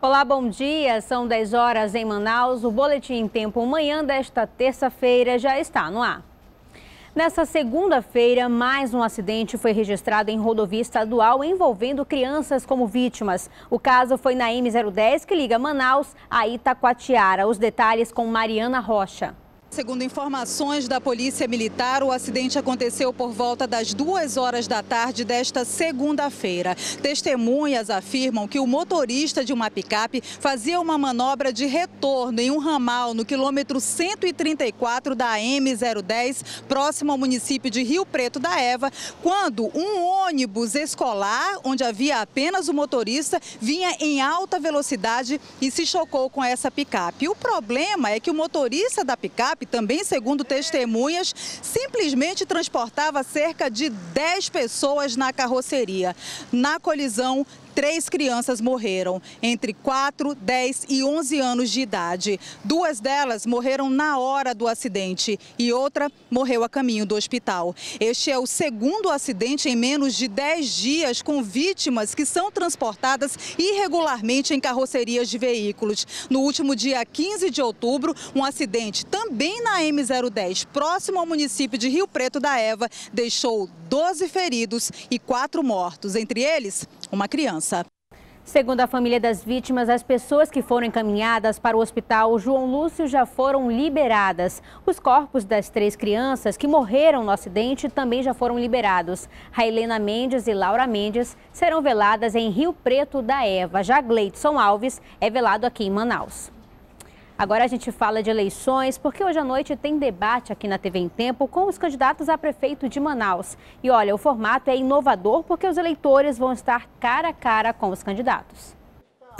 Olá, bom dia. São 10 horas em Manaus. O Boletim em Tempo Manhã desta terça-feira já está no ar. Nessa segunda-feira, mais um acidente foi registrado em rodovia estadual envolvendo crianças como vítimas. O caso foi na M010 que liga Manaus a Itacoatiara. Os detalhes com Mariana Rocha. Segundo informações da Polícia Militar, o acidente aconteceu por volta das duas horas da tarde desta segunda-feira. Testemunhas afirmam que o motorista de uma picape fazia uma manobra de retorno em um ramal no quilômetro 134 da M010, próximo ao município de Rio Preto da Eva, quando um ônibus escolar, onde havia apenas o motorista, vinha em alta velocidade e se chocou com essa picape. O problema é que o motorista da picape também segundo testemunhas, simplesmente transportava cerca de 10 pessoas na carroceria. Na colisão, Três crianças morreram, entre 4, 10 e 11 anos de idade. Duas delas morreram na hora do acidente e outra morreu a caminho do hospital. Este é o segundo acidente em menos de 10 dias com vítimas que são transportadas irregularmente em carrocerias de veículos. No último dia 15 de outubro, um acidente também na M010, próximo ao município de Rio Preto da Eva, deixou 12 feridos e 4 mortos, entre eles uma criança. Segundo a família das vítimas, as pessoas que foram encaminhadas para o hospital João Lúcio já foram liberadas. Os corpos das três crianças que morreram no acidente também já foram liberados. Railena Mendes e Laura Mendes serão veladas em Rio Preto da Eva. Já Gleidson Alves é velado aqui em Manaus. Agora a gente fala de eleições, porque hoje à noite tem debate aqui na TV em Tempo com os candidatos a prefeito de Manaus. E olha, o formato é inovador porque os eleitores vão estar cara a cara com os candidatos.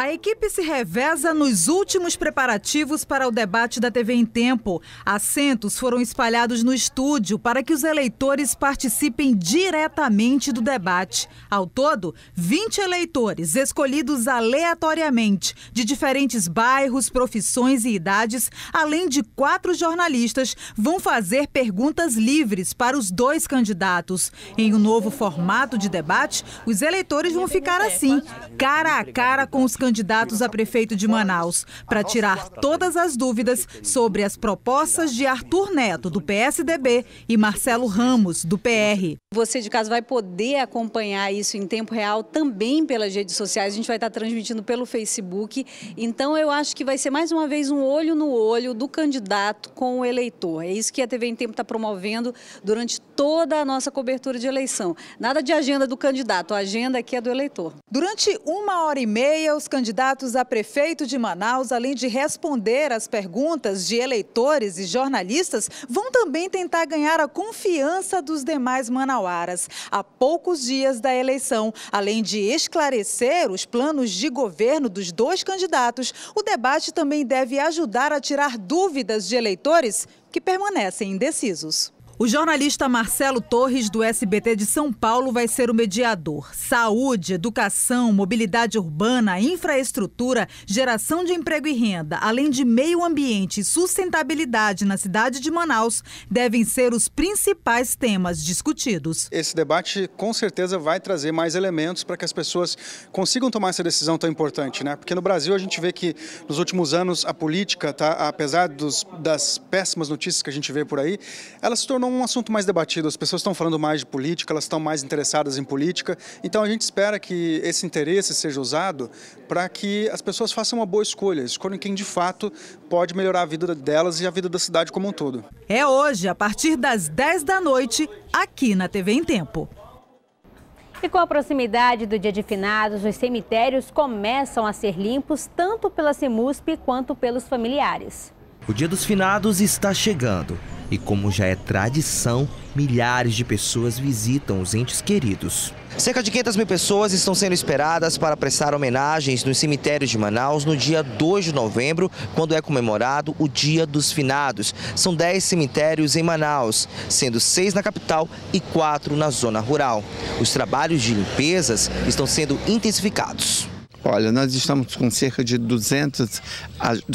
A equipe se reveza nos últimos preparativos para o debate da TV em Tempo. Assentos foram espalhados no estúdio para que os eleitores participem diretamente do debate. Ao todo, 20 eleitores escolhidos aleatoriamente, de diferentes bairros, profissões e idades, além de quatro jornalistas, vão fazer perguntas livres para os dois candidatos. Em um novo formato de debate, os eleitores vão ficar assim, cara a cara com os candidatos candidatos a prefeito de Manaus para tirar todas as dúvidas sobre as propostas de Arthur Neto, do PSDB, e Marcelo Ramos, do PR. Você de casa vai poder acompanhar isso em tempo real também pelas redes sociais. A gente vai estar transmitindo pelo Facebook. Então, eu acho que vai ser mais uma vez um olho no olho do candidato com o eleitor. É isso que a TV em Tempo está promovendo durante toda a nossa cobertura de eleição. Nada de agenda do candidato, a agenda aqui é do eleitor. Durante uma hora e meia, os candidatos a prefeito de Manaus, além de responder às perguntas de eleitores e jornalistas, vão também tentar ganhar a confiança dos demais manauaras. Há poucos dias da eleição, além de esclarecer os planos de governo dos dois candidatos, o debate também deve ajudar a tirar dúvidas de eleitores que permanecem indecisos. O jornalista Marcelo Torres, do SBT de São Paulo, vai ser o mediador. Saúde, educação, mobilidade urbana, infraestrutura, geração de emprego e renda, além de meio ambiente e sustentabilidade na cidade de Manaus, devem ser os principais temas discutidos. Esse debate, com certeza, vai trazer mais elementos para que as pessoas consigam tomar essa decisão tão importante, né? Porque no Brasil a gente vê que nos últimos anos a política, tá, apesar dos, das péssimas notícias que a gente vê por aí, ela se tornou um assunto mais debatido. As pessoas estão falando mais de política, elas estão mais interessadas em política. Então a gente espera que esse interesse seja usado para que as pessoas façam uma boa escolha, escolham quem de fato pode melhorar a vida delas e a vida da cidade como um todo. É hoje, a partir das 10 da noite, aqui na TV em Tempo. E com a proximidade do Dia de Finados, os cemitérios começam a ser limpos tanto pela CEMUSP quanto pelos familiares. O Dia dos Finados está chegando e, como já é tradição, milhares de pessoas visitam os entes queridos. Cerca de 500 mil pessoas estão sendo esperadas para prestar homenagens nos cemitérios de Manaus no dia 2 de novembro, quando é comemorado o Dia dos Finados. São 10 cemitérios em Manaus, sendo 6 na capital e 4 na zona rural. Os trabalhos de limpezas estão sendo intensificados. Olha, nós estamos com cerca de 200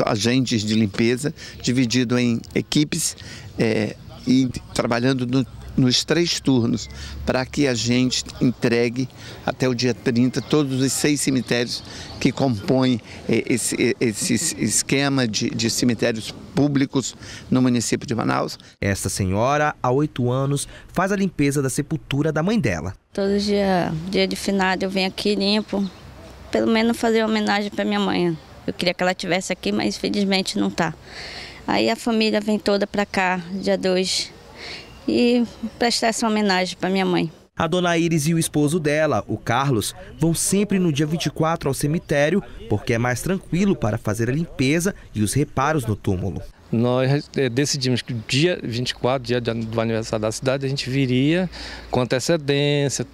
agentes de limpeza, dividido em equipes é, e trabalhando no nos três turnos para que a gente entregue até o dia 30 todos os seis cemitérios que compõem eh, esse, eh, esse esquema de, de cemitérios públicos no município de Manaus. Esta senhora, há oito anos, faz a limpeza da sepultura da mãe dela. Todo dia, dia de finado, eu venho aqui limpo, pelo menos fazer homenagem para minha mãe. Eu queria que ela estivesse aqui, mas infelizmente não está. Aí a família vem toda para cá, dia 2, e prestar essa homenagem para minha mãe. A dona Iris e o esposo dela, o Carlos, vão sempre no dia 24 ao cemitério porque é mais tranquilo para fazer a limpeza e os reparos no túmulo nós eh, decidimos que dia 24, dia do aniversário da cidade, a gente viria com antecedência,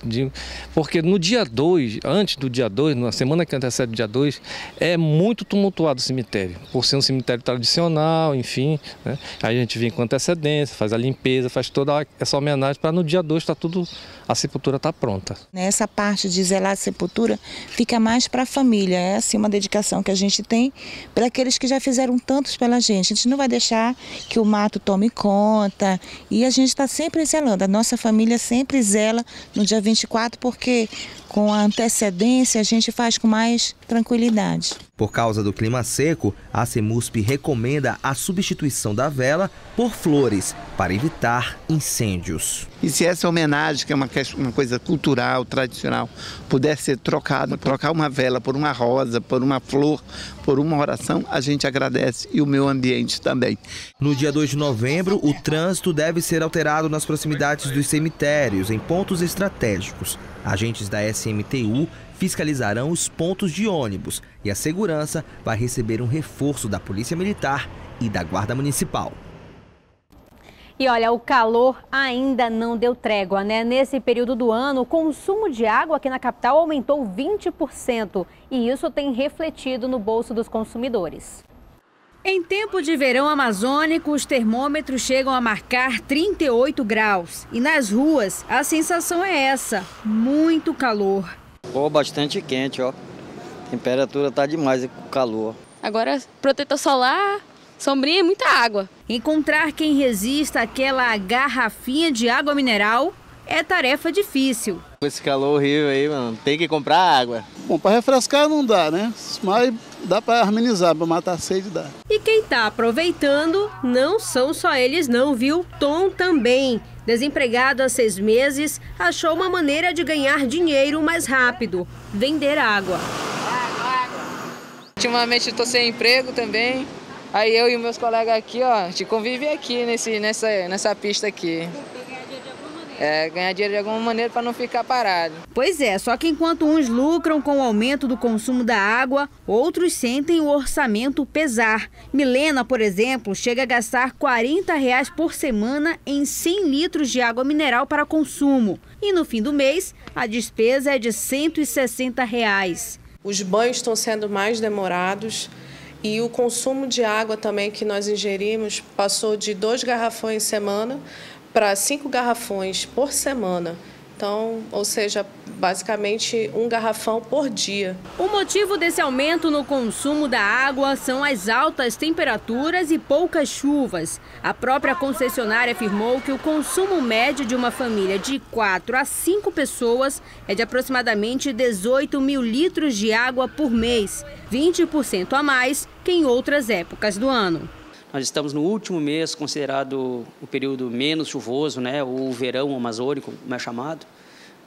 porque no dia 2, antes do dia 2, na semana que antecede o dia 2, é muito tumultuado o cemitério, por ser um cemitério tradicional, enfim. Né? Aí a gente vem com antecedência, faz a limpeza, faz toda essa homenagem para no dia 2 estar tá tudo, a sepultura está pronta. Essa parte de zelar a sepultura fica mais para a família, é assim uma dedicação que a gente tem para aqueles que já fizeram tantos pela gente. A gente não vai deixar que o mato tome conta. E a gente está sempre zelando. A nossa família sempre zela no dia 24, porque com a antecedência a gente faz com mais tranquilidade. Por causa do clima seco, a CEMUSP recomenda a substituição da vela por flores para evitar incêndios. E se essa homenagem, que é uma, uma coisa cultural, tradicional, pudesse ser trocada, trocar uma vela por uma rosa, por uma flor, por uma oração, a gente agradece e o meio ambiente também. No dia 2 de novembro, o trânsito deve ser alterado nas proximidades dos cemitérios, em pontos estratégicos. Agentes da SMTU fiscalizarão os pontos de ônibus e a segurança vai receber um reforço da Polícia Militar e da Guarda Municipal. E olha, o calor ainda não deu trégua, né? Nesse período do ano, o consumo de água aqui na capital aumentou 20% e isso tem refletido no bolso dos consumidores. Em tempo de verão amazônico, os termômetros chegam a marcar 38 graus. E nas ruas, a sensação é essa: muito calor. Pô, bastante quente, ó. A temperatura tá demais com o calor. Agora, protetor solar, sombrinha e muita água. Encontrar quem resista àquela garrafinha de água mineral é tarefa difícil. Com esse calor horrível aí, mano, tem que comprar água. Bom, para refrescar não dá, né? Mas dá para harmonizar, para matar a sede dá. E quem tá aproveitando não são só eles não, viu? Tom também. Desempregado há seis meses, achou uma maneira de ganhar dinheiro mais rápido, vender água. Ultimamente estou sem emprego também. Aí eu e meus colegas aqui, ó, a gente convive aqui nesse, nessa, nessa pista aqui é, ganhar dinheiro de alguma maneira para não ficar parado. Pois é, só que enquanto uns lucram com o aumento do consumo da água, outros sentem o orçamento pesar. Milena, por exemplo, chega a gastar 40 reais por semana em 100 litros de água mineral para consumo. E no fim do mês, a despesa é de 160 reais. Os banhos estão sendo mais demorados. E o consumo de água também que nós ingerimos passou de dois garrafões semana para cinco garrafões por semana. Então, ou seja, basicamente um garrafão por dia. O motivo desse aumento no consumo da água são as altas temperaturas e poucas chuvas. A própria concessionária afirmou que o consumo médio de uma família de 4 a 5 pessoas é de aproximadamente 18 mil litros de água por mês, 20% a mais que em outras épocas do ano. Nós estamos no último mês considerado o período menos chuvoso, né, o verão amazônico, como é chamado.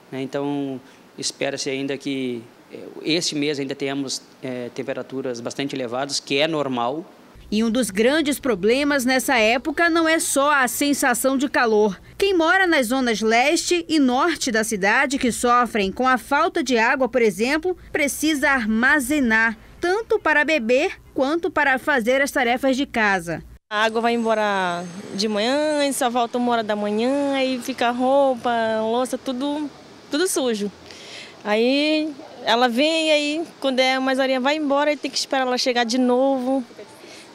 Né, então, espera-se ainda que eh, esse mês ainda tenhamos é, temperaturas bastante elevadas, que é normal. E um dos grandes problemas nessa época não é só a sensação de calor. Quem mora nas zonas leste e norte da cidade, que sofrem com a falta de água, por exemplo, precisa armazenar tanto para beber quanto para fazer as tarefas de casa. A água vai embora de manhã e só volta uma hora da manhã e fica roupa, louça, tudo, tudo sujo. Aí ela vem e aí quando é mais horinha vai embora e tem que esperar ela chegar de novo.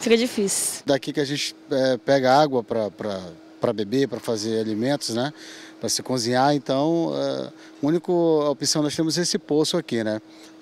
Fica difícil. Daqui que a gente é, pega água para beber, para fazer alimentos, né? Para se cozinhar, então é, a única opção nós temos é esse poço aqui, né?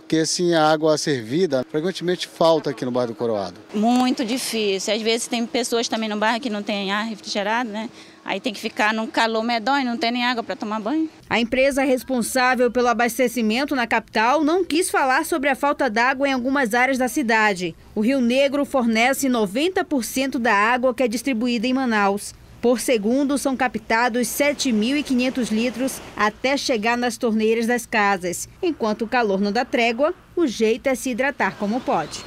Porque assim a água servida frequentemente falta aqui no bairro do Coroado. Muito difícil. Às vezes tem pessoas também no bairro que não tem ar refrigerado, né? Aí tem que ficar num calor medonho, não tem nem água para tomar banho. A empresa responsável pelo abastecimento na capital não quis falar sobre a falta d'água em algumas áreas da cidade. O Rio Negro fornece 90% da água que é distribuída em Manaus. Por segundo, são captados 7.500 litros até chegar nas torneiras das casas. Enquanto o calor não dá trégua, o jeito é se hidratar como pode.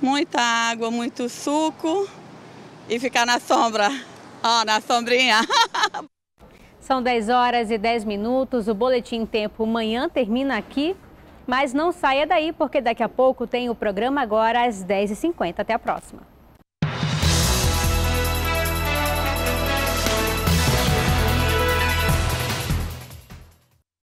Muita água, muito suco e ficar na sombra. Ó, oh, na sombrinha. São 10 horas e 10 minutos. O Boletim Tempo Manhã termina aqui. Mas não saia daí, porque daqui a pouco tem o programa agora às 10h50. Até a próxima.